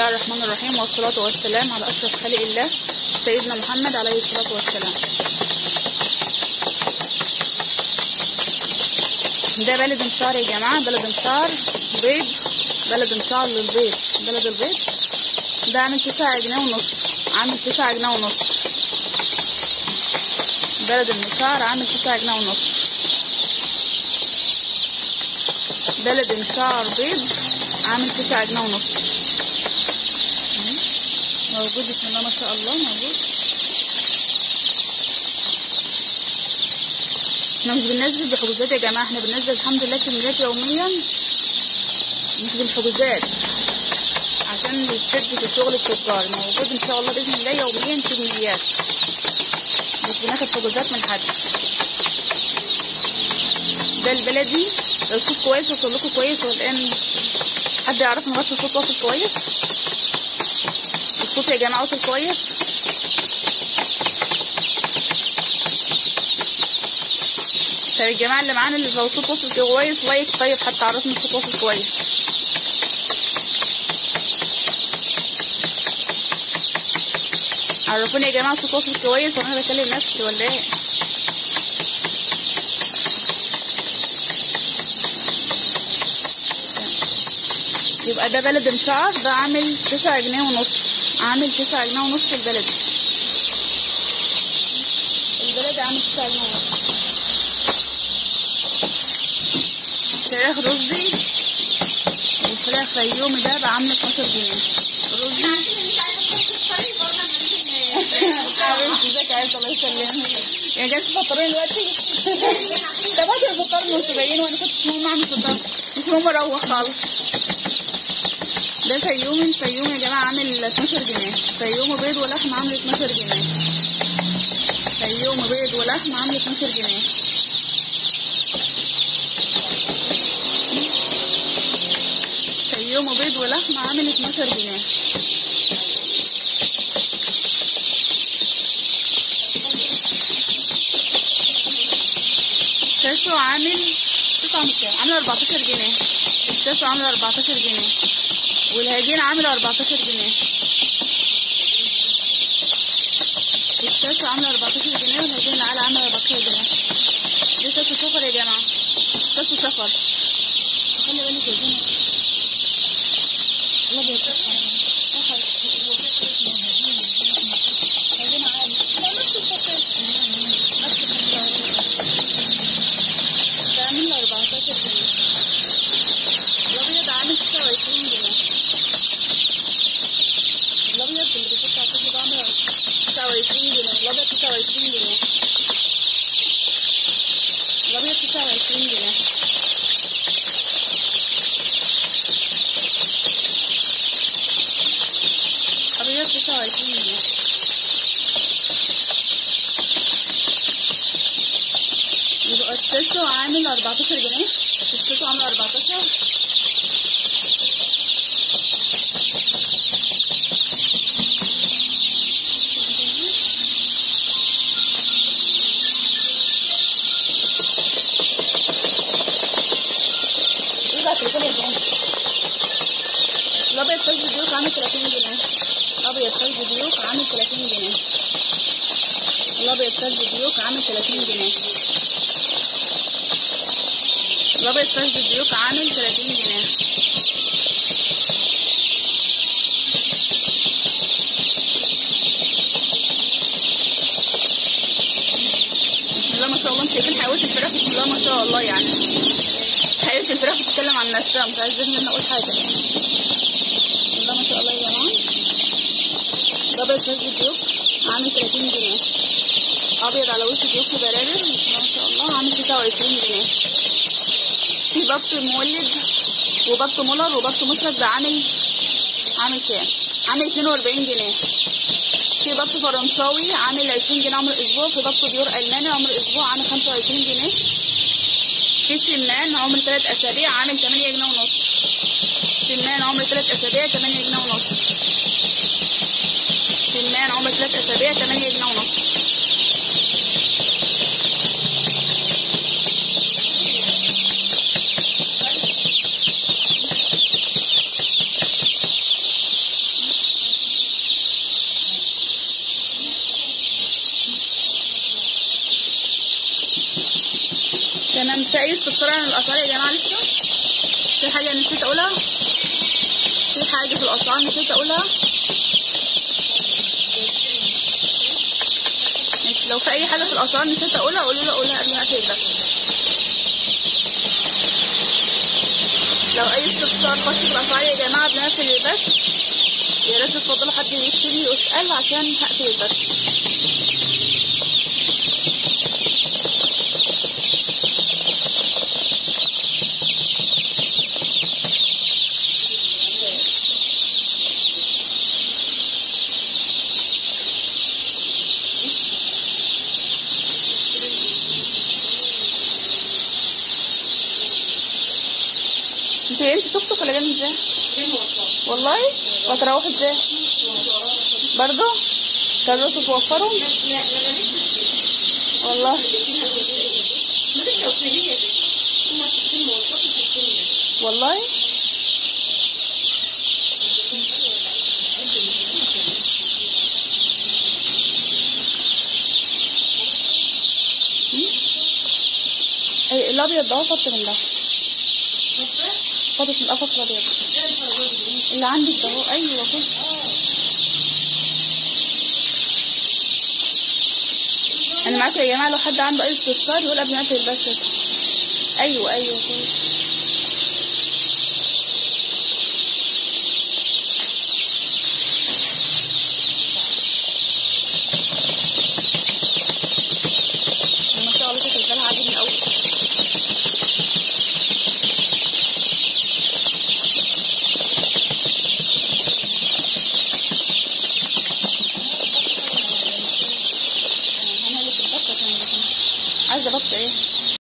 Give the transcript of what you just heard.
الله الرحمن الرحيم والصلاة والسلام على أشرف خلق الله سيدنا محمد عليه الصلاة والسلام. ده بلد مشار يا جماعة بلد مشار بيض بلد مشار للبيض. بلد البيض؟ ده عامل تسعة جنيه ونص عامل تسعة جنيه ونص. بلد المشار عامل تسعة جنيه ونص. بلد مشار بيض عامل تسعة جنيه ونص. موجود بسم الله ما شاء الله موجود. إحنا مش بننزل بحجوزات يا جماعة إحنا بننزل الحمد لله كميات يوميا مش بالحجوزات. عشان يتسد في شغل التجار موجود إن شاء الله بإذن الله يوميا كميات. مش بناخد حجوزات من حد. ده البلدي الصوت كويس وصل لكم كويس والآن حد يعرفني بس الصوت واصل كويس؟ الصوت يا جماعة واصل كويس؟ طيب يا جماعة اللي معانا اللي لو الصوت واصل كويس لايك طيب حتى عرفني الصوت واصل كويس. عرفوني يا جماعة الصوت واصل كويس وأنا بكلم نفسي ولا إيه؟ يبقى ده بلد مشعر ده عامل تسعة جنيه ونص. عامل تسعة جنيه ونص البلد. البلد عامل تسعة جنيه ونص. فراخ رزي وفراخ فيومي ده عامله 12 جنيه. رزي حبيبتي ازيك يا الله يسلمك يا جاي تفطرين دلوقتي؟ طب هاتي الفطار من جايين وأنا كنت مش مهم اعمل فطار مش مهم أروح خالص. ده فيومي الفيوم يا جماعة عامل 12 جنيه. فيوم بيض ولحم عامل 12 جنيه. فيوم بيض ولحم عامل 12 جنيه. فيوم بيض ولحم عامل 12 جنيه. الساسو عامل تسعة عامل 14 جنيه. الساسو عامل 14 جنيه. والهجين عامل 14 جنيه. الساسو عامل 14 جنيه والهجين العالي عامل 14 جنيه. دي ساسو شفر يا جماعة. ساسو شفر خلي بالك يا زينب الابيض شفر هجين عالي لا نفس الفصل نفس الفصل ده عامل 14 جنيه الابيض عامل 29 جنيه الابيض اللي بيحط على الكوكو ده عامل 29 جنيه الابيض 29 جنيه الابيض 29 جنيه ابيض 29 جنيه السيسو عامل 14 جنيه. السيسو عامل 14 يرجع تليفون يا زين الأبيض فاز ديوك عامل 30 جنيه. الأبيض فاز ديوك عامل 30 جنيه. الأبيض فاز ديوك عامل 30 جنيه. الابيض فاز ديوك عامل 30 جنيه. بسم الله ما شاء الله. شايفين حيوية الفراخ؟ بسم الله ما شاء الله يعني. حيوية الفراخ بتتكلم عن نفسها مش عايزين ان أنا أقول حاجة. بسم الله ما شاء الله يا جماعة. الابيض فاز ديوك عامل 30 جنيه. أبيض على وش ديوك برابر بسم الله ما شاء الله. عامل 29 جنيه. بط مولد وبط مولر وبط مشرق ده عامل عامل كام؟ عامل 42 جنيه. في بط فرنساوي عامل 20 جنيه عمر إسبوع في بط ديور ألماني عمر إسبوع عامل 25 جنيه. في سمان عمر 3 أسابيع عامل 8 جنيه ونص. سمان عمر 3 أسابيع 8 جنيه ونص. سمان عمر 3 أسابيع 8 جنيه ونص. في اي استفسار عن الاسعار يا جماعة لسه. في حاجة نسيت أقولها؟ في حاجة في الاسعار نسيت أقولها؟ ماشي لو في أي حاجة في الاسعار نسيت أقولها قولوا لي أقولها قبل ما اقفل بس. لو أي استفسار خاص بالاسعار يا جماعة قبل ما اقفل البث يا ريت تفضلوا حد يكتب لي واسال عشان هقفل البث. انت انت توك توك ولا جاي من إزاي؟ والله وهتروحوا إزاي؟ برضه؟ قررتوا توفروا؟ والله والله اي الابيض ده فط من ده من القفص الابيض اللي عندك ده هو أيوه كل أنا معاكم يا جماعة لو حد عنده أي استفسار يقول قبل ما اقفل أيوه أيوه كل ما شاء الله كانت الرجاله عاجبني قوي أنا اللي في البطه كمان عايزه بط إيه